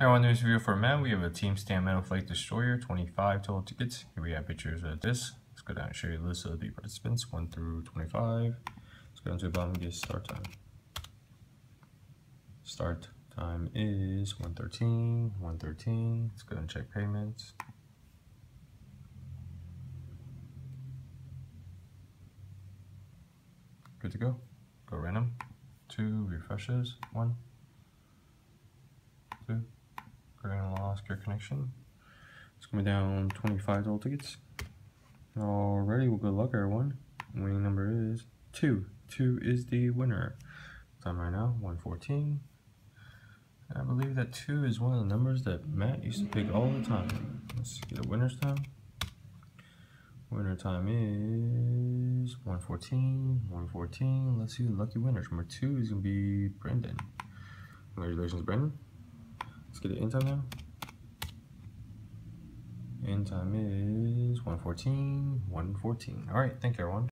Hi everyone, this video for Matt. We have a Team Stamp Metal Flake Destroyer, 25 total tickets. Here we have pictures of this. Let's go down and show you the list of the participants, 1 through 25. Let's go down to the bottom and get start time. Start time is 113, 113. Let's go and check payments. Good to go. Go random. Two refreshes. One, two. Your connection. It's coming down 25 total tickets. Alrighty, well, good luck, everyone. Winning number is two. Two is the winner. Time right now, 114. I believe that two is one of the numbers that Matt used to pick all the time. Let's get a winner's time. Winner time is 114, 114. Let's see the lucky winners. Number two is going to be Brendan. Congratulations, Brendan. Let's get the end time now. End time is 114, 114. All right, thank you, everyone.